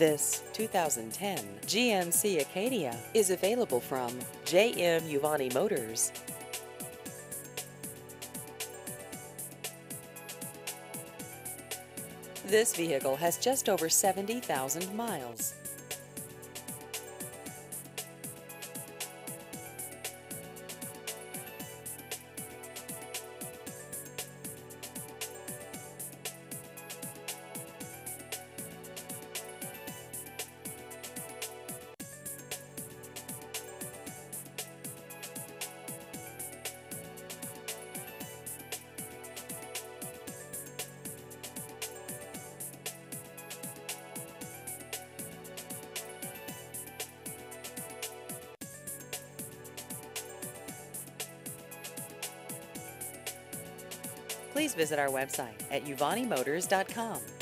This 2010 GMC Acadia is available from JM Uvanni Motors. This vehicle has just over 70,000 miles. Please visit our website at uvannimotors.com.